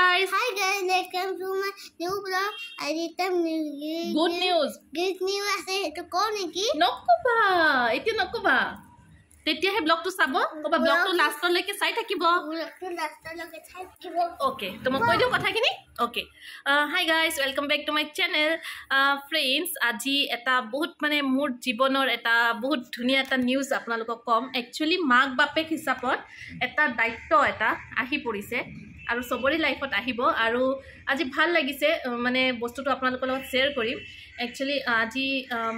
guys. Hi guys, welcome to my new vlog. I did some new Good news. Good news. আছে সেইটো কওঁ নেকি নকবা এতিয়া নকবা তেতিয়াহে ব্লগটো চাব ক'বা ব্লগটো লাষ্টলৈকে চাই থাকিব ব্লগটো লাষ্টলৈকে চাই থাকিব অ'কে তো মই কৈ দিওঁ কথাখিনি okay hi guys welcome back to my channel friends আজি এটা বহুত মানে মোৰ জীৱনৰ এটা বহুত ধুনীয়া এটা নিউজ আপোনালোকক ক'ম একচুৱেলি মাক বাপেক হিচাপত এটা দায়িত্ব এটা আহি পৰিছে আৰু চবৰে লাইফত আহিব আৰু আজি ভাল লাগিছে মানে বস্তুটো আপোনালোকৰ লগত শ্বেয়াৰ কৰিম। একচুৱেলি আজি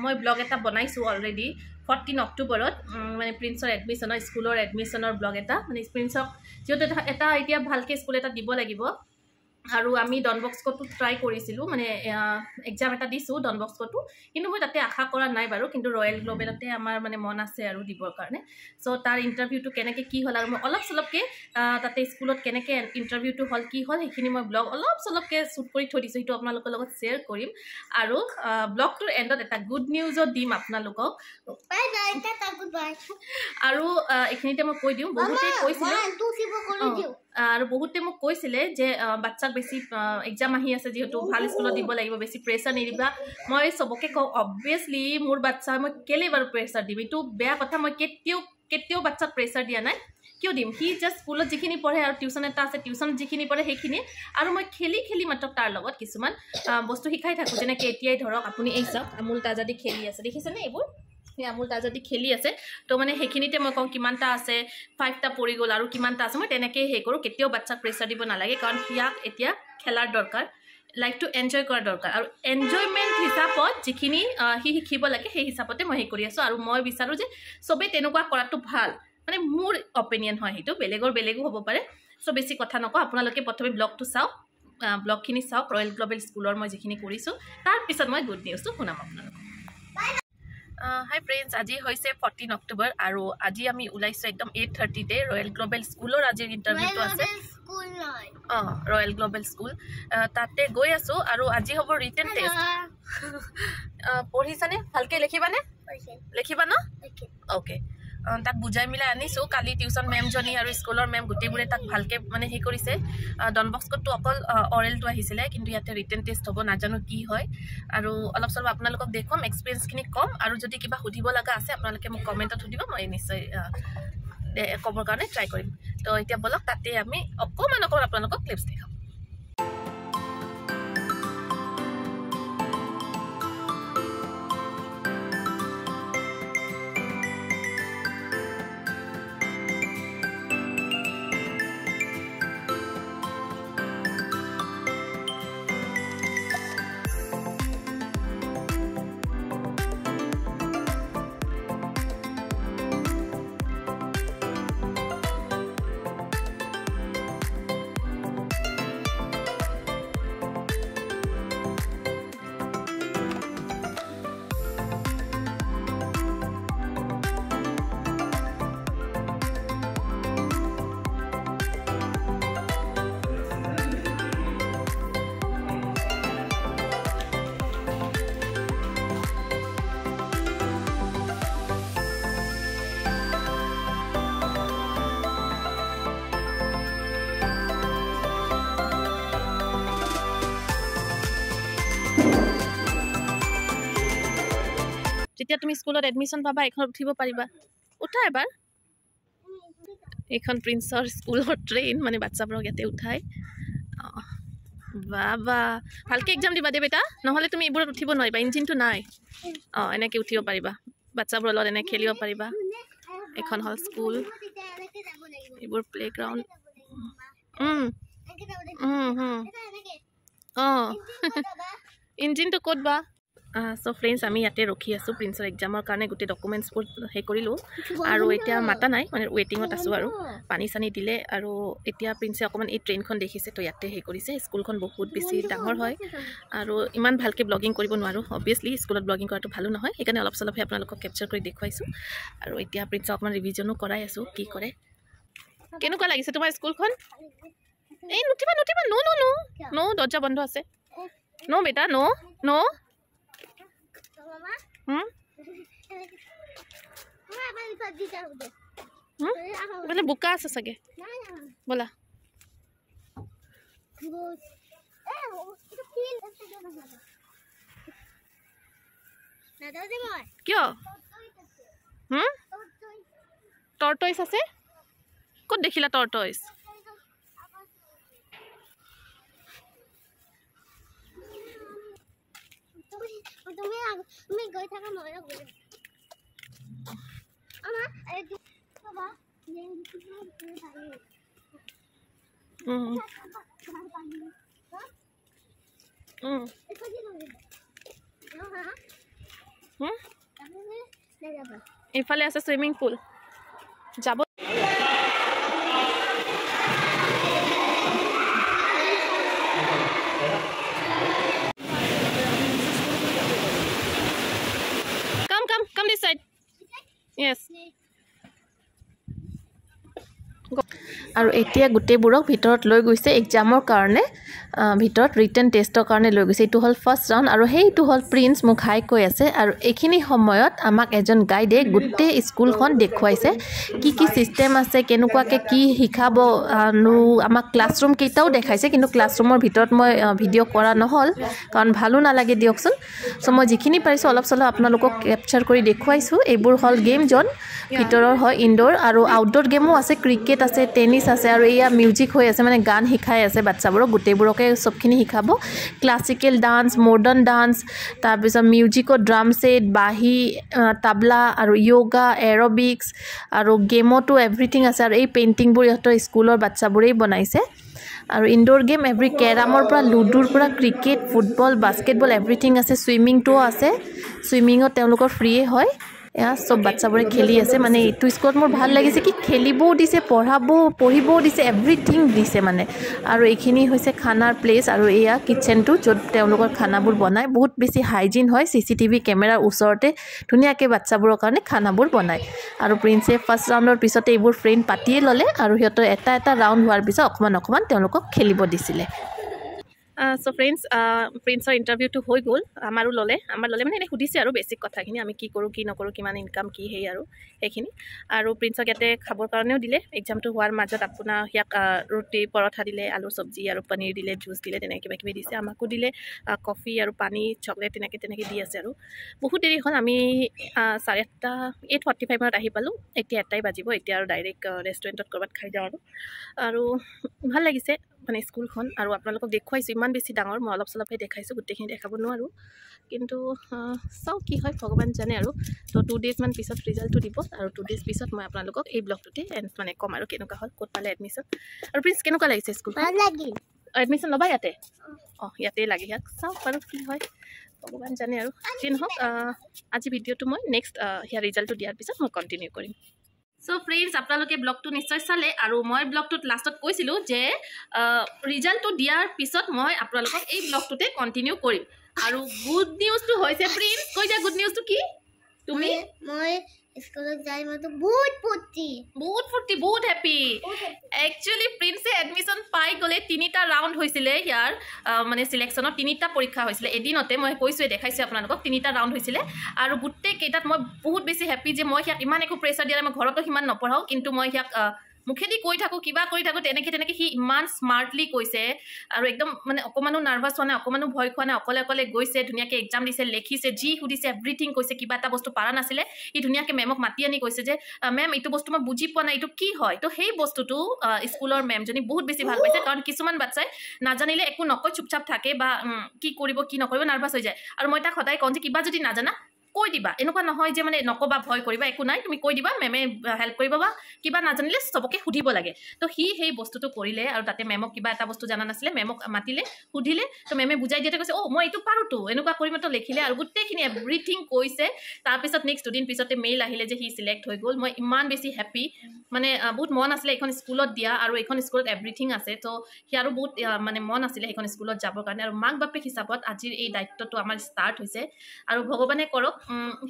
মই ব্লগ এটা বনাইছোঁ অলৰেডি ফৰ্টিন অক্টোবৰত মানে প্ৰিন্সৰ এডমিশ্যনৰ স্কুলৰ এডমিশ্যনৰ ব্লগ এটা। মানে প্ৰিন্সক যিহেতু এটা এতিয়া ভালকৈ স্কুল এটা দিব লাগিব। আৰু আমি ডন বক্সকটো ট্ৰাই কৰিছিলোঁ মানে এক্সাম এটা দিছোঁ ডন বক্সকটো কিন্তু মই তাতে আশা কৰা নাই বাৰু কিন্তু ৰয়েল গ্ল'বেলতে আমাৰ মানে মন আছে আৰু দিবৰ কাৰণে। চ' তাৰ ইণ্টাৰভিউটো কেনেকৈ কি হ'ল আৰু মই অলপ চলপকৈ তাতে স্কুলত কেনেকৈ ইণ্টাৰভিউটো হ'ল কি হ'ল সেইখিনি মই ব্লগ অলপ চলপকৈ শ্বুট কৰি থৈ দিছোঁ সেইটো আপোনালোকৰ লগত শ্বেয়াৰ কৰিম। আৰু ব্লগটোৰ এণ্ডত এটা গুড নিউজো দিম আপোনালোকক। আৰু এইখিনিতে মই কৈ দিওঁ বহুতে কৈছিলে আৰু বহুতে মোক কৈছিলে যে আহ, বাচ্ছাক বেছি এক্সাম আহি আছে যিহেতু ভাল স্কুলত দিব লাগিব বেছি প্ৰেছাৰ নিদিবা। মই চবকে কওঁ অবভিয়াছলি মোৰ বাচ্ছা মই কেলৈ বাৰু প্ৰেছাৰ দিম? এইটো বেয়া কথা মই কেতিয়াও কেতিয়াও বাচ্ছাক প্ৰেছাৰ দিয়া নাই। কিয় দিম? সি জাষ্ট স্কুলত যিখিনি পঢ়ে আৰু টিউশ্যন এটা আছে টিউশ্যনত যিখিনি পঢ়ে সেইখিনি। আৰু মই খেলি খেলি মাত্ৰ তাৰ লগত কিছুমান বস্তু শিকাই থাকোঁ। যেনেকৈ এতিয়াই ধৰক আপুনি এই চাওক আমুল তাজাদি খেলি আছে দেখিছেনে এইবোৰ? সেই আমুল তাজাদি খেলি আছে তো মানে সেইখিনিতে মই কওঁ কিমানটা আছে ফাইভটা পৰি গ'ল আৰু কিমানটা আছে মই তেনেকেই সেই কৰোঁ কেতিয়াও বাচ্ছাক প্ৰেছাৰ দিব নালাগে কাৰণ সিয়াক এতিয়া খেলাৰ দৰকাৰ লাইফটো এনজয় কৰাৰ দৰকাৰ আৰু এনজয়মেণ্ট হিচাপত যিখিনি সি শিকিব লাগে সেই হিচাপতে মই সেই কৰি আছোঁ আৰু মই বিচাৰোঁ যে চবেই তেনেকুৱা কৰাটো ভাল। মানে মোৰ অপিনিয়ন হয় সেইটো বেলেগৰ বেলেগো হ'ব পাৰে চ' বেছি কথা নকওঁ আপোনালোকে প্ৰথমে ব্লগটো চাওক ব্লগখিনি চাওক ৰয়েল গ্ল'বেল স্কুলৰ মই যিখিনি কৰিছোঁ তাৰপিছত মই গুড নিউজটো শুনাম আপোনালোকক। হাই ফ্ৰেণ্ডছ আজি হৈছে ফৰ্টিন অক্টোবৰ আৰু আজি আমি ওলাইছোঁ একদম এইট থাৰ্টিতে ৰয়েল গ্ল'বেল স্কুলৰ আজিৰ ইণ্টাৰভিউটো আছে। অঁ ৰয়েল গ্ল'বেল স্কুল তাতে গৈ আছোঁ আৰু আজি হ'ব ৰিটেন টেষ্ট পঢ়িছানে? ভালকৈ লিখিবানে? লিখিবা ন? অ'কে তাক বুজাই মিলাই আনিছোঁ। কালি টিউশ্যন মেমজনী আৰু স্কুলৰ মেম গোটেইবোৰে তাক ভালকৈ মানে সেই কৰিছে। ডনবক্সকতো অকল অৰেলটো আহিছিলে কিন্তু ইয়াতে ৰিটেন টেষ্ট হ'ব নাজানো কি হয়। আৰু অলপ চলপ আপোনালোকক দেখুৱাম এক্সপিৰিয়েঞ্চখিনি ক'ম। আৰু যদি কিবা সুধিব লগা আছে আপোনালোকে মোক কমেণ্টত সুধিব মই নিশ্চয় ক'বৰ কাৰণে ট্ৰাই কৰিম। তো এতিয়া ব'লক তাতে আমি অকণমান অকণমান আপোনালোকক ক্লিপছ দেখাম। যেতিয়া তুমি স্কুলত এডমিশ্যন পাবা এইখন উঠিব পাৰিবা। উঠা এবাৰ। এইখন প্ৰিন্সৰ স্কুলৰ ট্ৰেইন মানে বাচ্ছাবোৰক ইয়াতে উঠাই। অঁ বা বা ভালকৈ এক্সাম দিবা দেই বেটা। নহ'লে তুমি এইবোৰত উঠিব নোৱাৰিবা ইঞ্জিনটো নাই। অঁ এনেকৈ উঠিব পাৰিবা। বাচ্ছাবোৰৰ লগত এনেকৈ খেলিব পাৰিবা। এইখন হ'ল স্কুল এইবোৰ প্লে গ্ৰাউণ্ড অঁ ইঞ্জিনটো ক'ত বা? চ' ফ্ৰেণ্ডছ আমি ইয়াতে ৰখি আছোঁ। প্ৰিন্সৰ এক্সামৰ কাৰণে গোটেই ডকুমেণ্টছবোৰ সেই কৰিলোঁ। আৰু এতিয়া মাতা নাই মানে ৱেইটিঙত আছোঁ আৰু। পানী চানী দিলে আৰু এতিয়া প্ৰিন্সে অকণমান এই ট্ৰেইনখন দেখিছে তো ইয়াতে সেই কৰিছে। স্কুলখন বহুত বেছি ডাঙৰ হয়। আৰু ইমান ভালকৈ ব্লগিং কৰিব নোৱাৰোঁ। অবভিয়াছলি স্কুলত ব্লগিং কৰাটো ভালো নহয়। সেইকাৰণে অলপ চলপহে আপোনালোকক কেপচাৰ কৰি দেখুৱাইছোঁ। আৰু এতিয়া প্ৰিন্সক অকণমান ৰিভিজনো কৰাই আছোঁ কি কৰে। কেনেকুৱা লাগিছে তোমাৰ স্কুলখন এই নুঠিবা নুঠিবা ন ন ন। ন দৰ্জা বন্ধ আছে। ন বেটা ন ন। মানে বোকা আছে চাগে ব'লা। কিয়? টৰ্টইচ আছে। ক'ত দেখিলা টৰ্টইচ একো দি নগৈ হা হুম? তাৰমানে নাযাবা ইফালে আছে চুইমিং পুল যাব Yes. আৰু এতিয়া গোটেইবোৰক ভিতৰত লৈ গৈছে এক্সামৰ কাৰণে ভিতৰত ৰিটেন টেষ্টৰ কাৰণে লৈ গৈছে। এইটো হ'ল ফাৰ্ষ্ট ৰাউণ্ড আৰু সেইটো হ'ল প্ৰিন্স মোক হাই কৈ আছে আৰু এইখিনি সময়ত আমাক এজন গাইডে গোটেই স্কুলখন দেখুৱাইছে। কি কি ছিষ্টেম আছে কেনেকুৱাকৈ কি শিকাব আমাক ক্লাছৰুম কেইটাও দেখাইছে কিন্তু ক্লাছৰুমৰ ভিতৰত মই ভিডিঅ' কৰা নহ'ল কাৰণ ভালো নালাগে দিয়কচোন। চ' মই যিখিনি পাৰিছোঁ অলপ চলপ আপোনালোকক কেপচাৰ কৰি দেখুৱাইছোঁ। এইবোৰ হ'ল গেম জন ভিতৰৰ হয় ইনড'ৰ আৰু আউটড'ৰ গেমো আছে ক্ৰিকেট আছে টেনিছ আছে আৰু এয়া মিউজিক হৈ আছে মানে গান শিকাই আছে বাচ্চাবোৰক গোটেইবোৰকে চবখিনি শিকাব। ক্লাছিকেল ডান্স মডাৰ্ণ ডান্স তাৰপিছত মিউজিকত ড্ৰাম ছেট বাঁহী তাবলা আৰু য়োগা এৰবিক্স আৰু গেমতো এভৰিথিং আছে আৰু এই পেইণ্টিংবোৰ ইহঁতৰ স্কুলৰ বাচ্চাবোৰেই বনাইছে। আৰু ইনড'ৰ গেম এভৰি কেৰামৰ পৰা লুডুৰ পৰা ক্ৰিকেট ফুটবল বাস্কেটবল এভৰিথিং আছে চুইমিংটোও আছে। চুইমিঙত তেওঁলোকৰ ফ্ৰীয়ে হয়। এয়া চব বাচ্চাবোৰে খেলি আছে। মানে এইটো স্কুলত মোৰ ভাল লাগিছে কি খেলিবও দিছে পঢ়াব পঢ়িবও দিছে এভৰিথিং দিছে মানে। আৰু এইখিনি হৈছে খানাৰ প্লেচ আৰু এয়া কিটচেনটো য'ত তেওঁলোকৰ খানাবোৰ বনায়। বহুত বেছি হাইজিন হয় চি চি টিভি কেমেৰাৰ ওচৰতে ধুনীয়াকৈ বাচ্চাবোৰৰ কাৰণে খানাবোৰ বনায়। আৰু প্ৰিন্সে ফাৰ্ষ্ট ৰাউণ্ডৰ পিছতে এইবোৰ ফ্ৰেণ্ড পাতিয়ে ল'লে আৰু সিহঁতৰ এটা এটা ৰাউণ্ড হোৱাৰ পিছত অকণমান অকণমান তেওঁলোকক খেলিব দিছিলে। চ' ফ্ৰেণ্ডছ প্ৰিন্সৰ ইণ্টাৰভিউটো হৈ গ'ল আমাৰো ল'লে। আমাৰ ল'লে মানে এনেই সুধিছে আৰু বেছিক কথাখিনি আমি কি কৰোঁ কি নকৰোঁ কিমান ইনকাম কি সেই আৰু সেইখিনি। আৰু প্ৰিন্সক ইয়াতে খাবৰ কাৰণেও দিলে এক্সামটো হোৱাৰ মাজত আপোনাৰ আহ, ৰুটি পৰঠা দিলে আলু চব্জি আৰু পনীৰ দিলে জুচ দিলে তেনেকৈ কিবা কিবি দিছে। আমাকো দিলে কফি আৰু পানী চকলেট তেনেকৈ তেনেকৈ দি আছে আৰু। বহুত দেৰি হ'ল আমি চাৰে আঠটা এইট ফৰ্টি ফাইভত আহি পালোঁ। এতিয়া এটাই বাজিব এতিয়া আৰু ডাইৰেক্ট ৰেষ্টুৰেণ্টত ক'ৰবাত খাই যাওঁ আৰু। আৰু ভাল লাগিছে। মানে স্কুলখন আৰু আপোনালোকক দেখুৱাইছোঁ ইমান বেছি ডাঙৰ মই অলপ চলপহে দেখাইছোঁ গোটেইখিনি দেখাব নোৱাৰোঁ। কিন্তু চাওঁ কি হয় ভগৱান জানে আৰু। তো টু ডেইজমান পিছত ৰিজাল্টটো দিব আৰু টু ডেইজ পিছত মই আপোনালোকক এই ব্লগটোতে এণ্ড মানে ক'ম আৰু কেনেকুৱা হ'ল ক'ত পালে এডমিশ্যন আৰু প্ৰিন্স কেনেকুৱা লাগিছে স্কুল এডমিশ্যন ল'বা ইয়াতে? অঁ। ইয়াতেই লাগে ইয়াক। চাওক বাৰু কি হয় ভগৱান জানে আৰু। যি নহওক আজি ভিডিঅ'টো মই নেক্সট ইয়াৰ ৰিজাল্টটো দিয়াৰ পিছত মই কণ্টিনিউ কৰিম। চ' ফ্ৰেণ্ডছ আপোনালোকে ব্লগটো নিশ্চয় চালে আৰু মই ব্লগটোত লাষ্টত কৈছিলোঁ যে ৰিজাল্টটো দিয়াৰ পিছত মই আপোনালোকক এই ব্লগটোতে কণ্টিনিউ কৰিম। আৰু গুড নিউজটো হৈছে প্ৰিন্স কৈ দিয়া গুড নিউজটো কি? তুমি? মই স্কুলত যাই মইতো বহুত ফূৰ্তি। বহুত ফূৰ্তি বহুত হেপী একচুৱেলি প্ৰিন্সে এডমিশ্যন পাই গ'লে তিনিটা ৰাউণ্ড হৈছিলে ইয়াৰ মানে চিলেকশ্যনত তিনিটা পৰীক্ষা হৈছিলে। এদিনতে মই কৈছোঁৱে দেখাইছোঁ আপোনালোকক তিনিটা ৰাউণ্ড হৈছিলে। আৰু গোটেই কেইটাত মই বহুত বেছি হেপী যে মই সিয়াক ইমান একো প্ৰেছাৰ দিয়া নাই মই ঘৰতো সিমান নপঢ়াওঁ কিন্তু মই সিয়াক মুখেদি কৈ থাকোঁ কিবা কৰি থাকোঁ তেনেকৈ তেনেকৈ সি ইমান স্মাৰ্টলি কৈছে। আৰু একদম মানে অকণমানো নাৰ্ভাছ হোৱা নাই অকণমানো ভয় খোৱা নাই অকলে অকলে গৈছে ধুনীয়াকৈ এক্সাম দিছে লিখিছে যি সুধিছে এভৰিথিং কৈছে কিবা এটা বস্তু পাৰা নাছিলে সি ধুনীয়াকৈ মেমক মাতি আনি কৈছে যে মেম এইটো বস্তু মই বুজি পোৱা নাই এইটো কি হয়? তো সেই বস্তুটো স্কুলৰ মেমজনী বহুত বেছি ভাল পাইছে কাৰণ কিছুমান বাচ্ছাই নাজানিলে একো নকয় চুপচাপ থাকে বা কি কৰিব কি নকৰিব নাৰ্ভাছ হৈ যায়। আৰু মই তাক সদায় কওঁ যে কিবা যদি নাজানা কৈ দিবা। এনেকুৱা নহয় যে মানে নকবা ভয় কৰিবা একো নাই। তুমি কৈ দিবা মেমে হেল্প কৰিব বা কিবা নাজানিলে চবকে সুধিব লাগে। তো সি সেই বস্তুটো কৰিলে আৰু তাতে মেমক কিবা এটা বস্তু জানা নাছিলে মেমক মাতিলে সুধিলে। তো মেমে বুজাই দিয়াতে কৈছে অ' মই এইটো পাৰোঁতো। এনেকুৱা কৰি মাত্ৰ লিখিলে আৰু গোটেইখিনি এভৰিথিং কৈছে। তাৰপিছত নেক্সট দুদিন পিছতে মেইল আহিলে যে সি চিলেক্ট হৈ গ'ল। মই ইমান বেছি হেপী মানে বহুত মন আছিলে এইখন স্কুলত দিয়া আৰু এইখন স্কুলত এভৰিথিং আছে। তো সিয়াৰো বহুত আহ, মানে মন আছিলে সেইখন স্কুলত যাবৰ কাৰণে। আৰু মাক বাপেক হিচাপত আজিৰ এই দায়িত্বটো আমাৰ ষ্টাৰ্ট হৈছে। আৰু ভগৱানে কৰক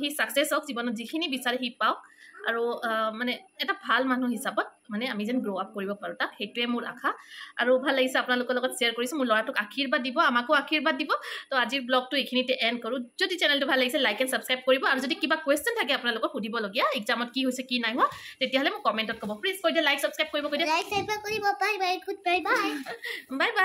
সি ছাকচেছ হওক জীৱনত যিখিনি বিচাৰে সি পাওক। আৰু মানে এটা ভাল মানুহ হিচাপত মানে আমি যেন গ্ৰ' আপ কৰিব পাৰোঁ তাক সেইটোৱে মোৰ আশা। আৰু ভাল লাগিছে আপোনালোকৰ লগত শ্বেয়াৰ কৰিছোঁ মোৰ ল'ৰাটোক আশীৰ্বাদ দিব আমাকো আশীৰ্বাদ দিব। তো আজিৰ ব্লগটো এইখিনিতে এণ্ড কৰোঁ। যদি চেনেলটো ভাল লাগিছে লাইক এণ্ড ছাবস্ক্ৰাইব কৰিব। আৰু যদি কিবা কুৱেশ্যন থাকে আপোনালোকক সুধিবলগীয়া এক্সামত কি হৈছে কি নাই হোৱা তেতিয়াহ'লে মোক কমেণ্টত ক'ব। প্লিজ কৈ দিয়ে লাইক ছাবস্ক্ৰাইব কৰিব কৈ দিয়ে। Bye bye